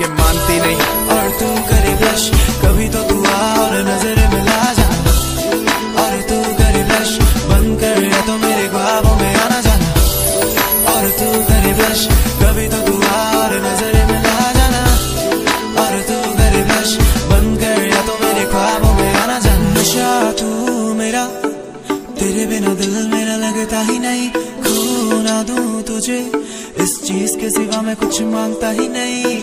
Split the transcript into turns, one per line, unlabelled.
के मानती नहीं।
और तू करे ब्लश कभी तो तू आ और नज़र मिला जा। और तू करे ब्लश बंद कर या तो मेरे ख्वाबों में आना जाना और तू करे ब्लश कभी तो तू आ और नज़र मिला जाना और तू करे ब्लश बंद कर या तो मेरे ख्वाबों में आना जाना नशा तू मेरा, तेरे बिना दिल मेरा लगता ही नहीं। खो ना दूँ तुझे, इस चीज़ के सिवा मैं कुछ माँगता ही नहीं।